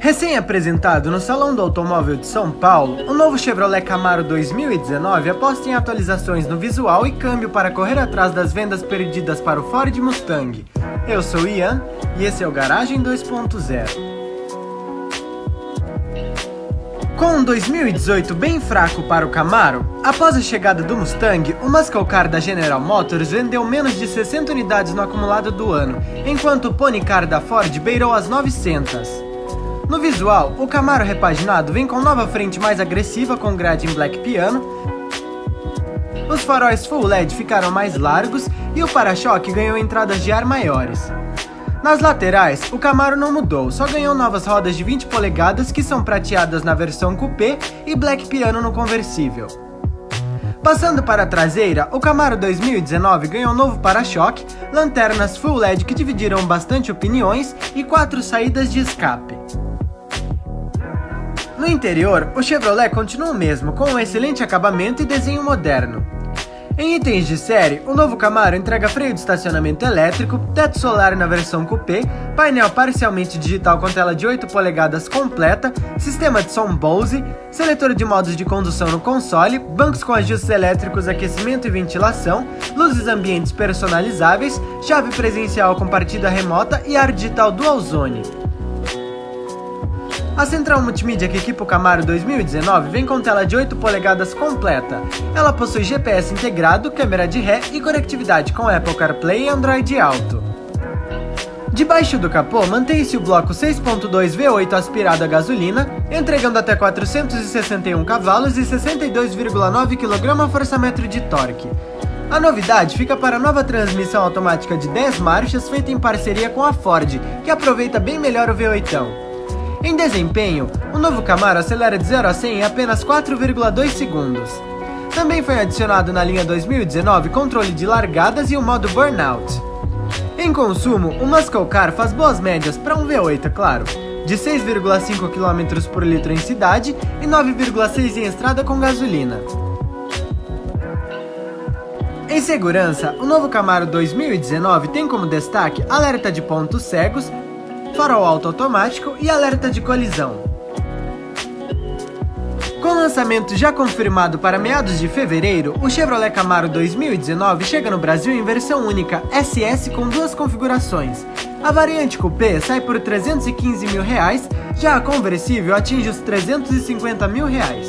Recém-apresentado no Salão do Automóvel de São Paulo, o novo Chevrolet Camaro 2019 aposta em atualizações no visual e câmbio para correr atrás das vendas perdidas para o Ford Mustang. Eu sou Ian e esse é o Garagem 2.0. Com um 2018 bem fraco para o Camaro, após a chegada do Mustang, o Muscle Car da General Motors vendeu menos de 60 unidades no acumulado do ano, enquanto o Pony Car da Ford beirou as 900. No visual, o Camaro repaginado vem com nova frente mais agressiva com grade em black piano, os faróis full LED ficaram mais largos e o para-choque ganhou entradas de ar maiores. Nas laterais, o Camaro não mudou, só ganhou novas rodas de 20 polegadas que são prateadas na versão coupé e black piano no conversível. Passando para a traseira, o Camaro 2019 ganhou um novo para-choque, lanternas full LED que dividiram bastante opiniões e quatro saídas de escape. No interior, o Chevrolet continua o mesmo, com um excelente acabamento e desenho moderno. Em itens de série, o novo Camaro entrega freio de estacionamento elétrico, teto solar na versão coupé, painel parcialmente digital com tela de 8 polegadas completa, sistema de som Bose, seletor de modos de condução no console, bancos com ajustes elétricos, aquecimento e ventilação, luzes ambientes personalizáveis, chave presencial com partida remota e ar digital dual zone. A central multimídia que equipa o Camaro 2019 vem com tela de 8 polegadas completa. Ela possui GPS integrado, câmera de ré e conectividade com Apple CarPlay e Android Auto. Debaixo do capô mantém-se o bloco 6.2 V8 aspirado a gasolina, entregando até 461 cavalos e 62,9 kgfm de torque. A novidade fica para a nova transmissão automática de 10 marchas feita em parceria com a Ford, que aproveita bem melhor o V8. Em desempenho, o novo Camaro acelera de 0 a 100 em apenas 4,2 segundos. Também foi adicionado na linha 2019 controle de largadas e o modo Burnout. Em consumo, o Muscle Car faz boas médias para um V8, é claro, de 6,5 km por litro em cidade e 9,6 em estrada com gasolina. Em segurança, o novo Camaro 2019 tem como destaque alerta de pontos cegos, farol alto automático e alerta de colisão. Com lançamento já confirmado para meados de fevereiro, o Chevrolet Camaro 2019 chega no Brasil em versão única SS com duas configurações. A variante Coupé sai por 315 mil reais, já a conversível atinge os 350 mil reais.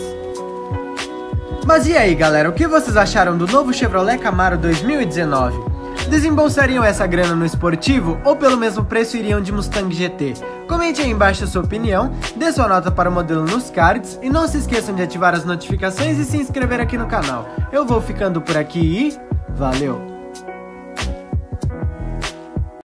Mas e aí galera, o que vocês acharam do novo Chevrolet Camaro 2019? Desembolsariam essa grana no esportivo ou pelo mesmo preço iriam de Mustang GT? Comente aí embaixo a sua opinião, dê sua nota para o modelo nos cards e não se esqueçam de ativar as notificações e se inscrever aqui no canal. Eu vou ficando por aqui e valeu!